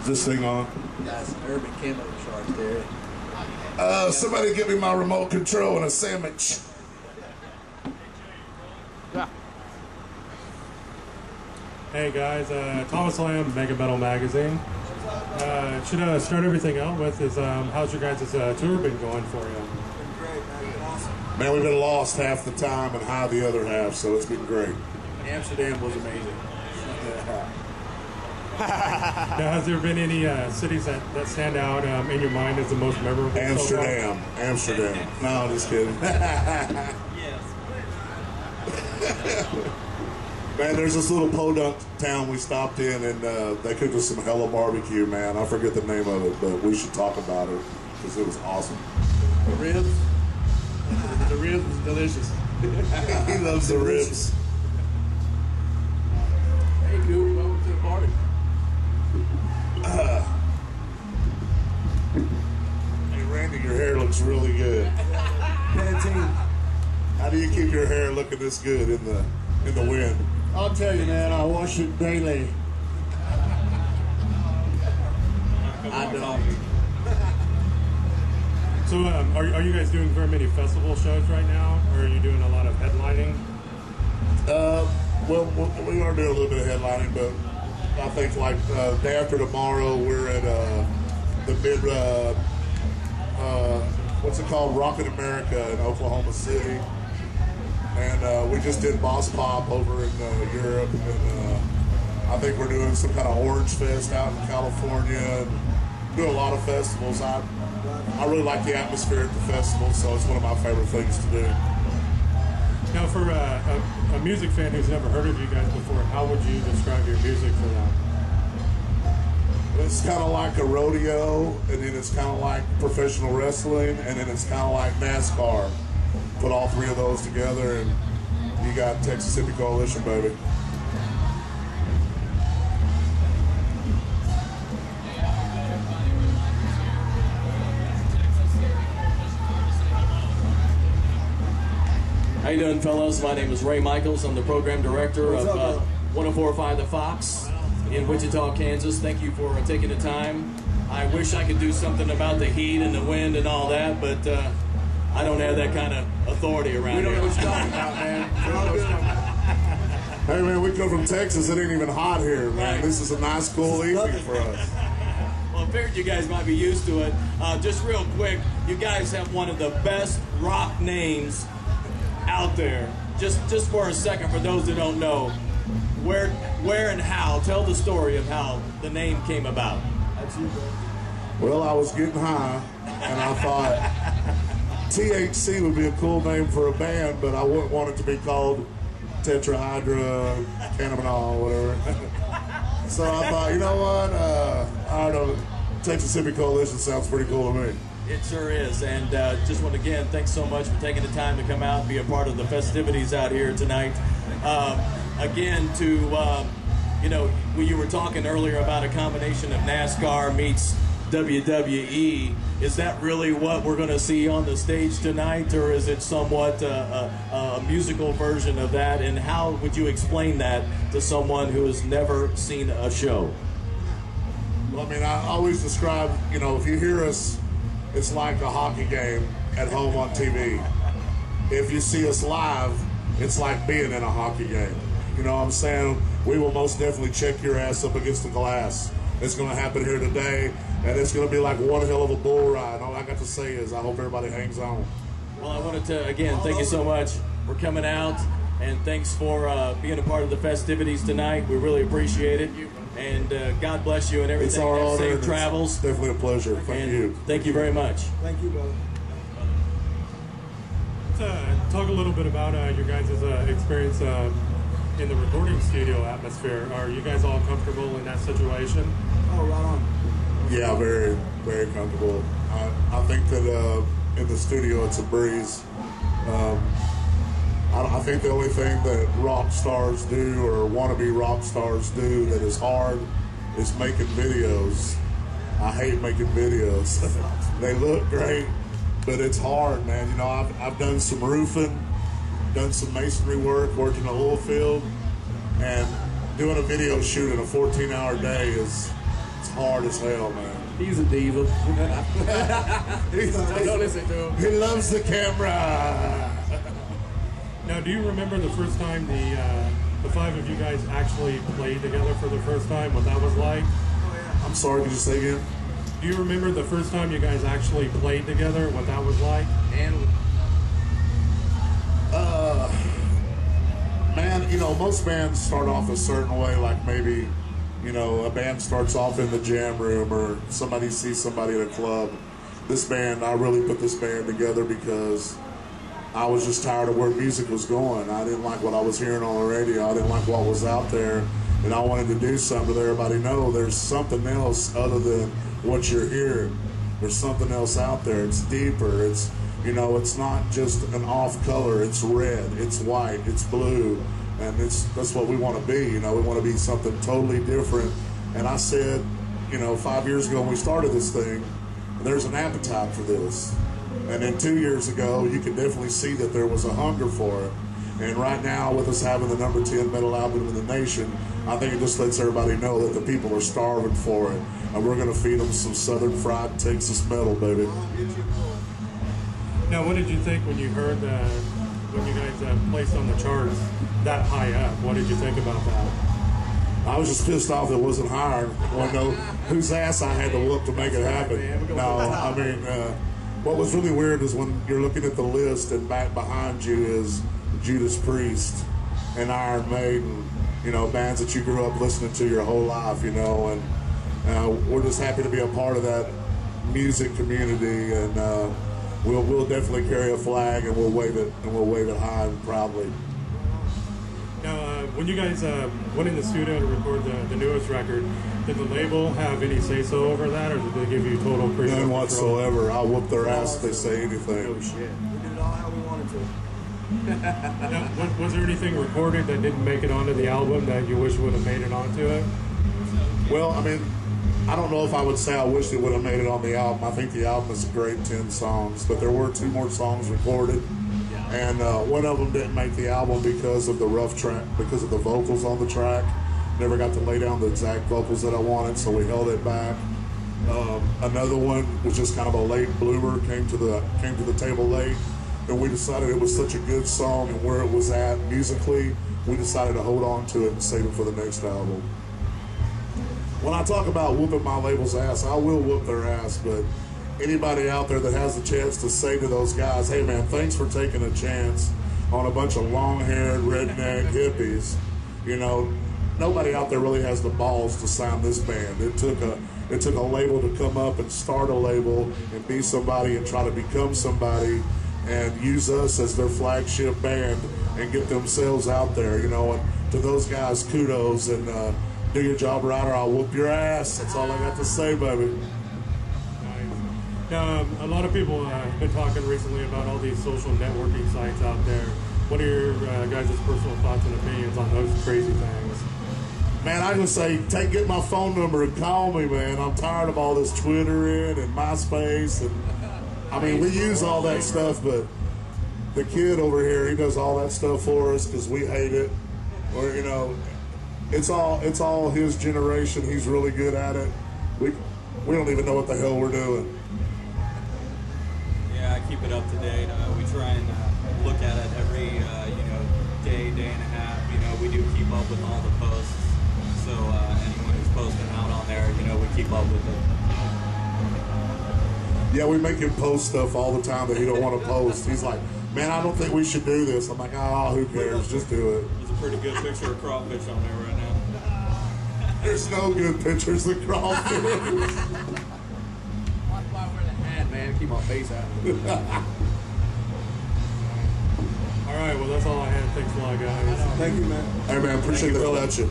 Is this thing on? That's an urban camo shark there. Uh, somebody give me my remote control and a sandwich. Hey guys, uh, Thomas Lamb, Mega Metal Magazine. Uh, should uh, start everything out with is um, how's your guys' uh, tour been going for you? Great, man. Awesome. Man, we've been lost half the time and high the other half, so it's been great. Amsterdam was amazing. Now, has there been any uh, cities that, that stand out um, in your mind as the most memorable? so far? Amsterdam, Amsterdam. No, just kidding. Yes. man, there's this little podunk town we stopped in, and uh, they cooked us some hella barbecue. Man, I forget the name of it, but we should talk about it because it was awesome. The ribs. the ribs was delicious. he loves the ribs. Hey, Coop, welcome to the party. Hey, Randy, your hair looks really good. How do you keep your hair looking this good in the in the wind? I'll tell you, man, I wash it daily. I don't. So, um, are, are you guys doing very many festival shows right now, or are you doing a lot of headlining? Uh, well, we- we are doing a little bit of headlining, but I think like uh, day after tomorrow, we're at uh, the mid, uh, uh, what's it called, Rocket America in Oklahoma City, and uh, we just did Bospop over in uh, Europe, and I think we're doing some kind of Orange Fest out in California, and do a lot of festivals. I I really like the atmosphere at the festival, so it's one of my favorite things to do. Now, for uh, a, a music fan who's never heard of you guys before, how would you describe your music for them? It's kind of like a rodeo, and then it's kind of like professional wrestling, and then it's kind of like NASCAR. Put all three of those together, and you got Texas Hippie Coalition, baby. How you doing, fellas? My name is Ray Michaels. I'm the program director of uh, 1045 The Fox in Wichita, Kansas. Thank you for uh, taking the time. I wish I could do something about the heat and the wind and all that, but uh, I don't have that kind of authority around We don't here. know what you're talking about, man. We don't know what you're talking about. Hey man, we come from Texas. It ain't even hot here, man. Right. This is a nice, cool evening for us. Well, I figured you guys might be used to it. Uh, just real quick, you guys have one of the best rock names out there. Just, just for a second, for those that don't know, where, where, and how. Tell the story of how the name came about. Well, I was getting high, and I thought THC would be a cool name for a band, but I wouldn't want it to be called Tetrahydra, Cannabinol, whatever. so I thought, you know what? Uh, I don't know. Texas Hippie Coalition sounds pretty cool to me. It sure is. And uh, just want to again thanks so much for taking the time to come out and be a part of the festivities out here tonight. Um, again, to um, you know, when you were talking earlier about a combination of NASCAR meets WWE, is that really what we're going to see on the stage tonight, or is it somewhat uh, a, a musical version of that? And how would you explain that to someone who has never seen a show? Well, I mean, I always describe, you know, if you hear us, it's like a hockey game at home on TV. If you see us live, it's like being in a hockey game. You know what I'm saying? We will most definitely check your ass up against the glass. It's going to happen here today, and it's going to be like one hell of a bull ride. All I got to say is I hope everybody hangs on. Well, I wanted to again thank you so much for coming out, and thanks for uh, being a part of the festivities tonight. We really appreciate it, and uh, God bless you and everything. It's our Have honor. Safe and it's travels, definitely a pleasure. Thank and you. thank you very much. Thank you, brother. Let's uh, talk a little bit about uh, your guys' uh, experience uh, in the recording studio atmosphere. Are you guys all comfortable in that situation? Oh, right on. Yeah, very, very comfortable. I, I think that uh, in the studio it's a breeze. Um, I, I think the only thing that rock stars do or wannabe rock stars do that is hard is making videos. I hate making videos. they look great, but it's hard, man. You know, I've, I've done some roofing, done some masonry work, worked in a oil field, and doing a video shoot in a 14 hour day is it's hard as hell, man. He's a diva. He's- Don't listen to him. He loves the camera. Now, do you remember the first time the uh, the five of you guys actually played together for the first time? What that was like? I'm sorry, could you say again? Do you remember the first time you guys actually played together? What that was like? And Man, you know, most bands start off a certain way, like maybe, you know, a band starts off in the jam room or somebody sees somebody at a club. This band, I really put this band together because I was just tired of where music was going. I didn't like what I was hearing on the radio. I didn't like what was out there. And I wanted to do something to let everybody know there's something else other than what you're hearing. There's something else out there. It's deeper. It's, you know, it's not just an off color. It's red, it's white, it's blue. And it's that's what we want to be. You know, we want to be something totally different. And I said, you know, five years ago when we started this thing, there's an appetite for this. And then two years ago, you could definitely see that there was a hunger for it. And right now, with us having the number 10 metal album in the nation, I think it just lets everybody know that the people are starving for it. And we're going to feed them some Southern fried Texas metal, baby. Now, what did you think when you heard that when you guys uh, placed on the charts that high up? What did you think about that? I was just pissed off it wasn't higher. To know whose ass I had to whoop to make it happen? No, I mean, uh, what was really weird is when you're looking at the list and back behind you is Judas Priest and Iron Maiden. You know, bands that you grew up listening to your whole life. You know, and uh, we're just happy to be a part of that music community, and uh, we'll we'll definitely carry a flag and we'll wave it and we'll wave it high and proudly. Now, when you guys uh, went in the studio to record the, the newest record, did the label have any say so over that, or did they give you total creative None whatsoever. I'll whoop their ass if they say anything. oh shit. We did it all how we wanted to. Now, was, was there anything recorded that didn't make it onto the album that you wish would have made it onto it? Well, I mean, I don't know if I would say I wish it would have made it on the album. I think the album is a great 10 songs, but there were two more songs recorded. And uh, one of them didn't make the album because of the rough track, because of the vocals on the track. Never got to lay down the exact vocals that I wanted, so we held it back. Um, another one was just kind of a late bloomer, came to the came to the table late, and we decided it was such a good song and where it was at musically, we decided to hold on to it and save it for the next album. When I talk about whooping my label's ass, I will whoop their ass, but anybody out there that has a chance to say to those guys, hey man, thanks for taking a chance on a bunch of long haired redneck hippies, you know, nobody out there really has the balls to sign this band. It took a it took a label to come up and start a label and be somebody and try to become somebody and use us as their flagship band and get themselves out there, you know, and to those guys, kudos and uh, do your job right or I'll whoop your ass. That's all I got to say, baby. Um, a lot of people uh, have been talking recently about all these social networking sites out there. What are your uh, guys' personal thoughts and opinions on those crazy things? Man, I just say, take get my phone number and call me, man. I'm tired of all this Twittering and MySpace, and I mean, we use all that stuff, but the kid over here, he does all that stuff for us because we hate it, or you know, it's all it's all his generation. He's really good at it. We we don't even know what the hell we're doing. Keep it up to date. Uh, we try and uh, look at it every, uh, you know, day, day and a half. You know, we do keep up with all the posts. So uh, anyone who's posting out on there, you know, we keep up with it. Yeah, we make him post stuff all the time that he don't want to post. He's like, man, I don't think we should do this. I'm like, oh, who cares? Just do it. There's a pretty good picture of crawfish on there right now. There's no good pictures of crawfish. That's why I wear the hat, man. Keep my face out of it. All right, well, that's all I had. Thanks a lot, guys. Thank you, man. hey man, appreciate the hell out you.